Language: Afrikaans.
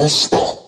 ました。